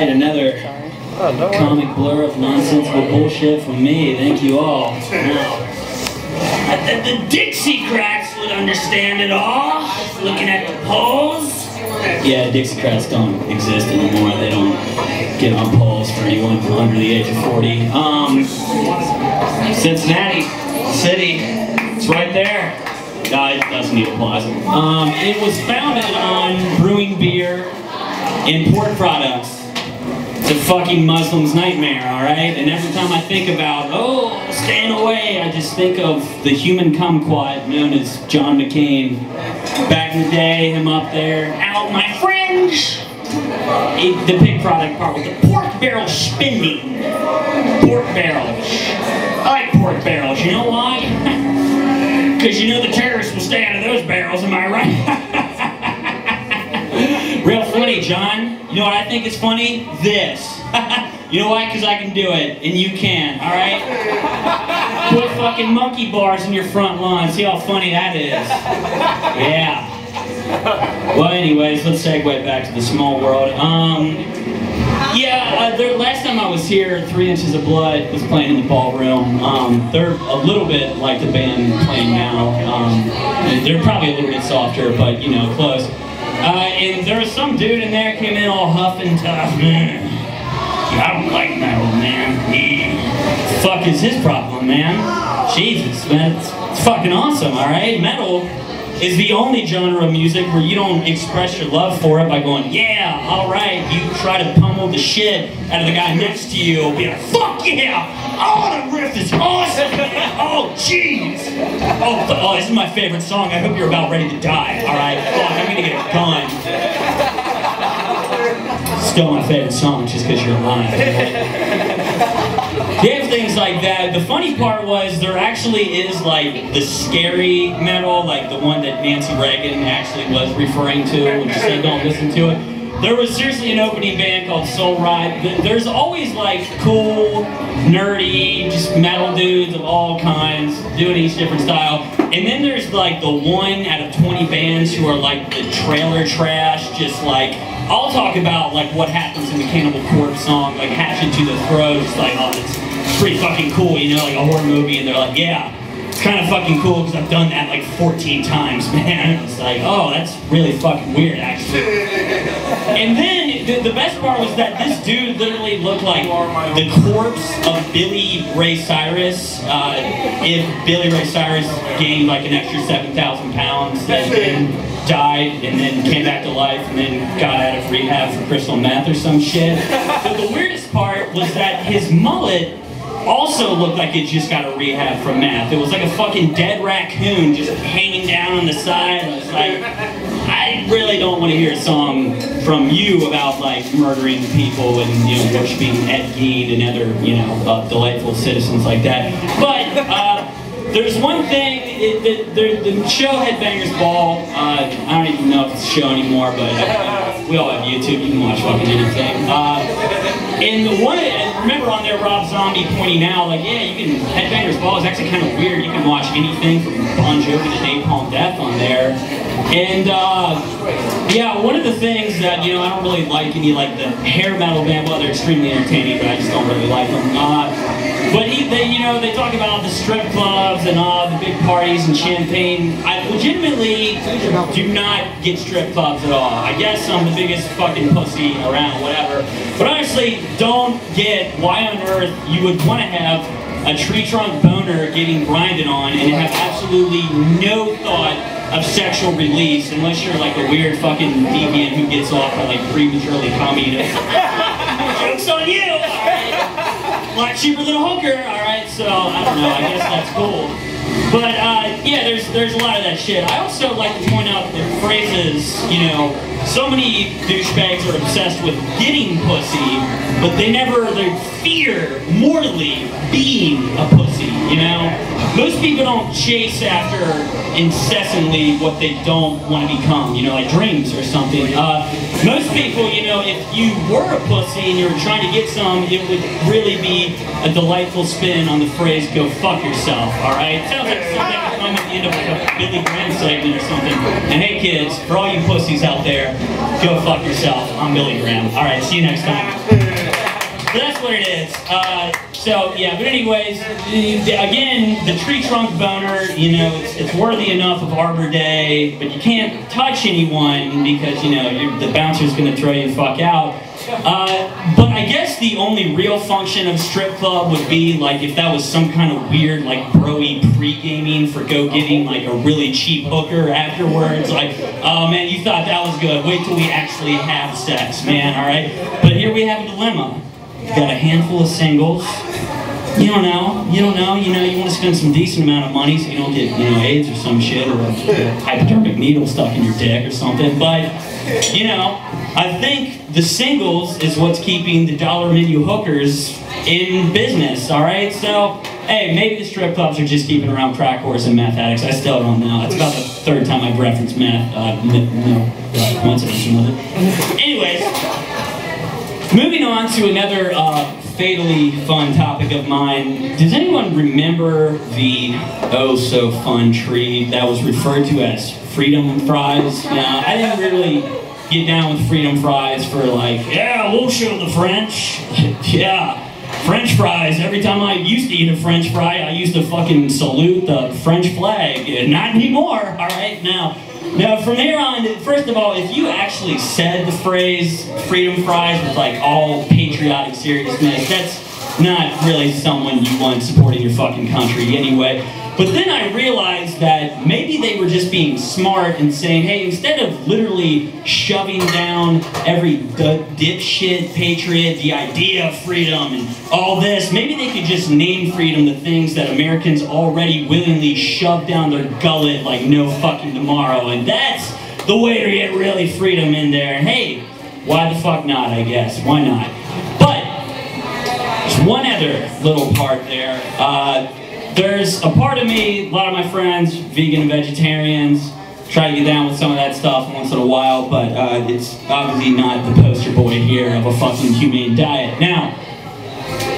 right, another comic blur of nonsensical bullshit from me. Thank you all. Now, I- the, the Dixiecrats would understand it all. Looking at the polls. Yeah, Dixiecrats don't exist anymore. They don't get on polls for anyone under the age of 40. Um, Cincinnati City, it's right there. No, it doesn't need applause. Um, it was founded on brewing beer and pork products. It's a fucking Muslim's nightmare, alright? And every time I think about, oh, staying away, I just think of the human kumquat known as John McCain. Back in the day, him up there, out my fringe! It, the pig product part was the pork barrel spending. Pork barrels. I like pork barrels, you know why? Because you know the terrorists will stay out of those barrels, am I right? Real funny, John. You know what I think is funny? This. you know why? Because I can do it, and you can, alright? Put fucking monkey bars in your front lawn. See how funny that is. Yeah. Well, anyways, let's segue back to the small world. Um, yeah, uh, last time I was here, Three Inches of Blood was playing in the ballroom. Um, they're a little bit like the band playing now. Um, they're probably a little bit softer, but you know, close. Uh, and there was some dude in there came in all huff and tough. Man, I don't like metal, man. Yeah. Fuck is his problem, man? Jesus, man, it's, it's fucking awesome. All right, metal is the only genre of music where you don't express your love for it by going, yeah, all right. You try to pummel the shit out of the guy next to you, be like, fuck yeah, oh, that riff is awesome, man. Oh, jeez. Oh, oh, this is my favorite song. I hope you're about ready to die. All right, fuck, I'm gonna get a gun. Still my favorite song, just because you're lying. They have things like that. The funny part was there actually is like the scary metal, like the one that Nancy Reagan actually was referring to when she said don't listen to it. There was seriously an opening band called Soul Ride. There's always like cool, nerdy, just metal dudes of all kinds doing each different style. And then there's like the one out of 20 bands who are like the trailer trash, just like I'll talk about like what happens in the Cannibal Corpse song, like Hatchet to the Throat. Like, oh, it's pretty fucking cool, you know, like a horror movie, and they're like, yeah, it's kind of fucking cool because I've done that like 14 times, man. It's like, oh, that's really fucking weird, actually. And then the, the best part was that this dude literally looked like the corpse of Billy Ray Cyrus. Uh, if Billy Ray Cyrus gained like an extra 7,000 pounds and then died and then came back to life and then got out of rehab for crystal meth or some shit. But the weirdest part was that his mullet also looked like it just got a rehab from meth. It was like a fucking dead raccoon just hanging down on the side. I was like, I really don't want to hear a song from you about like murdering people and you know worshiping Ed Gein and other you know uh, delightful citizens like that. But uh, there's one thing. It, the, the, the show Headbangers Ball. Uh, I don't even know if it's a show anymore, but uh, we all have YouTube. You can watch fucking anything. Uh, and the one, and remember on there, Rob Zombie pointing out, like, yeah, you can, Headbangers Ball is actually kind of weird. You can watch anything from Bon Jovi to Napalm Death on there. And, uh, yeah, one of the things that, you know, I don't really like any, like, the hair metal band, well, they're extremely entertaining, but I just don't really like them. Uh, but he, they, you know, they talk about the strip clubs and all the big parties and champagne. I legitimately do not get strip clubs at all. I guess I'm the biggest fucking pussy around, whatever. But honestly, don't get why on earth you would want to have a tree trunk boner getting grinded on and have absolutely no thought of sexual release unless you're like a weird fucking deviant who gets off on like prematurely coming. Joke's on you! a lot cheaper than a hooker, alright, so I don't know, I guess that's cool. But uh, yeah, there's there's a lot of that shit. I also like to point out that phrases, you know, so many douchebags are obsessed with getting pussy, but they never they fear mortally being a pussy, you know? Most people don't chase after incessantly what they don't want to become, you know, like dreams or something. Uh, most people, you know, if you were a pussy and you were trying to get some, it would really be a delightful spin on the phrase "go fuck yourself." All right, sounds like something that would come at the end of like a Billy Graham segment or something. And hey, kids, for all you pussies out there, go fuck yourself. I'm Billy Graham. All right, see you next time. That's what it is. Uh, so yeah, but anyways, again, the tree trunk boner, you know, it's, it's, worthy enough of Arbor Day, but you can't touch anyone because, you know, the bouncer's gonna throw you fuck out. Uh, but I guess the only real function of strip club would be like if that was some kind of weird like broy pre-gaming for go getting like a really cheap hooker afterwards. Like, oh man, you thought that was good. Wait till we actually have sex, man, alright? But here we have a dilemma. You've got a handful of singles. You don't know. You don't know. You know, you want to spend some decent amount of money so you don't get, you know, AIDS or some shit or a, hypodermic needle stuck in your dick or something. But, you know, I think the singles is what's keeping the dollar menu hookers in business, all right? So, hey, maybe the strip clubs are just keeping around crack whores and meth addicts. I still don't know. It's about the third time I've referenced meth. Uh, no, uh, coincidence or nothing. Anyways, Moving on to another uh, fatally fun topic of mine. Does anyone remember the oh so fun treat that was referred to as freedom fries? Now, I didn't really get down with freedom fries for like, yeah, we'll show the French. yeah. French fries. Every time I used to eat a French fry, I used to fucking salute the French flag. Not anymore, all right? Now, now, from here on, first of all, if you actually said the phrase freedom fries with like all patriotic seriousness, that's not really someone you want supporting your fucking country anyway. But then I realized that maybe they were just being smart and saying, hey, instead of literally shoving down every dipshit patriot the idea of freedom and all this, maybe they could just name freedom the things that Americans already willingly shove down their gullet like no fucking tomorrow. And that's the way to get really freedom in there. Hey, why the fuck not, I guess? Why not? But there's one other little part there. Uh, there's a part of me, a lot of my friends, vegan and vegetarians, try to get down with some of that stuff once in a while, but uh, it's obviously not the poster boy here of a fucking humane diet. Now,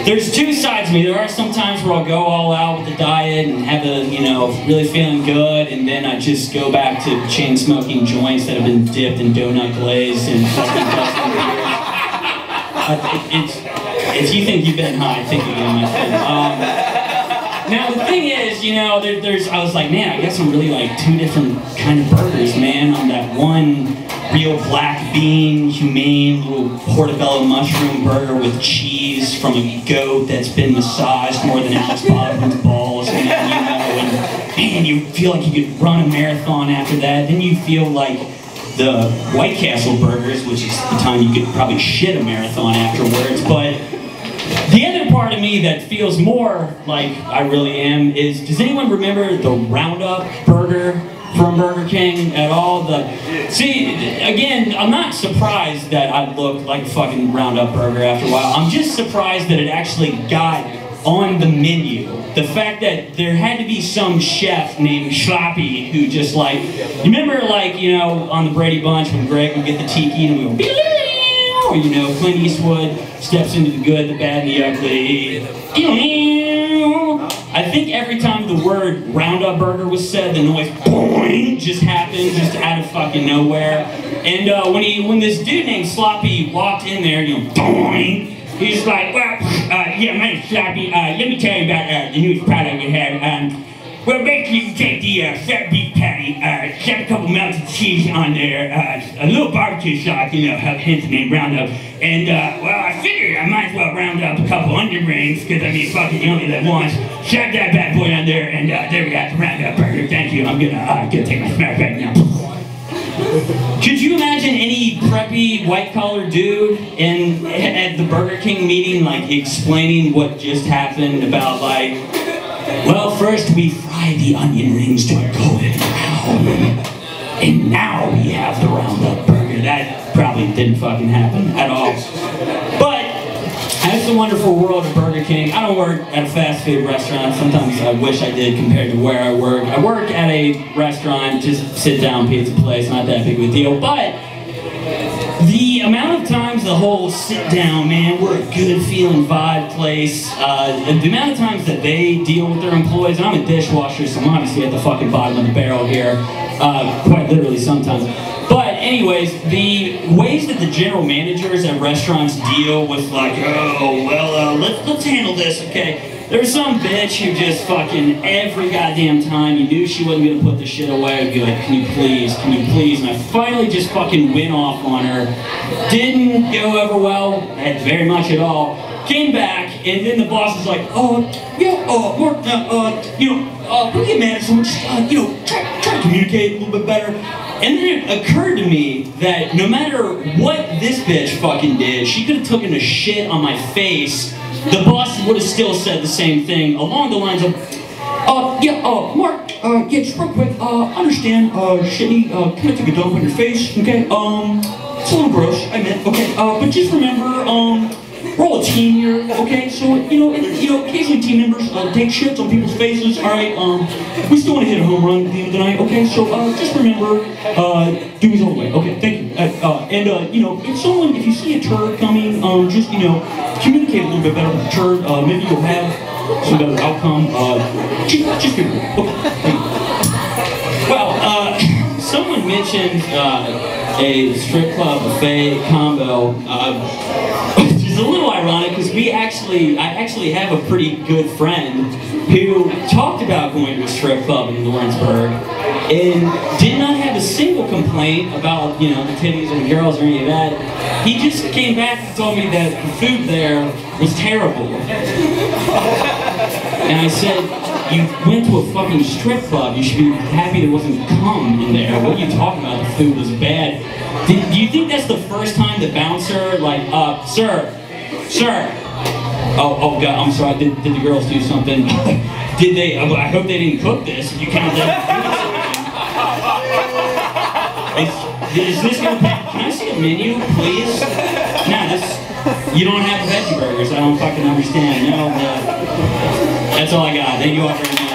there's two sides to me. There are some times where I'll go all out with the diet and have a, you know, really feeling good, and then I just go back to chain smoking joints that have been dipped in donut glaze and fucking it, it's, if you think you've been high, think again, my friend. Um, now the thing is, you know, there, there's I was like, man, I guess I'm really like two different kind of burgers, man. On that one real black bean, humane little portobello mushroom burger with cheese from a goat that's been massaged more than Alec Baldwin's balls, man, you know, and man, you feel like you could run a marathon after that. Then you feel like the White Castle burgers, which is the time you could probably shit a marathon afterwards, but the of me that feels more like I really am is, does anyone remember the Roundup burger from Burger King at all? The See, again, I'm not surprised that I looked like a fucking Roundup burger after a while. I'm just surprised that it actually got on the menu. The fact that there had to be some chef named Sloppy who just like, you remember like, you know, on the Brady Bunch when Greg would get the tiki and we would you know, Clint Eastwood steps into the good, the bad, and the ugly. I think every time the word Roundup Burger was said, the noise boing just happened, just out of fucking nowhere. And uh, when he, when this dude named Sloppy walked in there, you know, boing, he's like, well, uh, yeah, my name's Sloppy. Uh, let me tell you about uh, the newest product we have. Um, you take the uh, fat beef patty, uh, set a couple melted cheese on there, uh, a little barbecue sauce, you know, hence the name Roundup, and, uh, well, I figured I might as well round up a couple rings, because, I mean, fuck it, you only live once. Shove that bad boy on there, and uh, there we got the Roundup burger. Thank you. I'm gonna, uh, gonna take my smack back now. Could you imagine any preppy white collar dude in at the Burger King meeting like explaining what just happened about like well first we fry the onion rings to a golden brown and now we have the roundup burger that probably didn't fucking happen at all but that's the wonderful world of Burger King. I don't work at a fast food restaurant. Sometimes I wish I did compared to where I work. I work at a restaurant, just sit down pizza place, not that big of a deal. But amount of times the whole sit down, man, we're a good feeling vibe place. Uh, the amount of times that they deal with their employees, and I'm a dishwasher, so I'm obviously at the fucking bottom of the barrel here, uh, quite literally sometimes. But anyways, the ways that the general managers at restaurants deal with like, oh well, uh, let's let's handle this, okay? There's some bitch who just fucking every goddamn time you knew she wasn't gonna put the shit away, I'd be like, can you please, can you please? And I finally just fucking went off on her. Didn't go over well, very much at all. Came back, and then the boss was like, oh, yeah, uh, Marc, uh, uh, you know, uh, mad so much, uh, you know, try, try to communicate a little bit better. And then it occurred to me that no matter what this bitch fucking did, she could have taken a shit on my face the boss would have still said the same thing along the lines of, uh, yeah, uh, Marc, uh, yeah, just real quick, uh, understand, uh, Shitty, uh, kind of took a dump on your face, okay? Um, it's a little gross, I meant, okay, uh, but just remember, um, we're all a team here, okay? So, you know, you know, occasionally team members uh, take shits on people's faces, all right? Um, we still want to hit a home run at the end of the night, okay? So, uh, just remember, uh, Dewey's all the way, okay? Thank you. Uh, uh, and, uh, you know, if someone, if you see a turd coming, um, just, you know, communicate a little bit better with the turd. Uh, maybe you'll have some better outcome. Just, just be okay. Well, someone mentioned a strip club buffet combo. It's a little ironic because we actually, I actually have a pretty good friend who talked about going to a strip club in Lawrenceburg and did not have a single complaint about, you know, the titties and the girls or any of that. He just came back and told me that the food there was terrible. And I said, you went to a fucking strip club. You should be happy there wasn't cum in there. What are you talking about? The food was bad. Did, do you think that's the first time the bouncer, like, uh, sir, sir, oh, oh God, I'm sorry, did, did the girls do something? did they, I hope they didn't cook this. You can't is, is this gonna, can I see a menu, please? Nah, this, you don't have veggie burgers. I don't fucking understand. No, uh, that's all I got. Thank you all very much.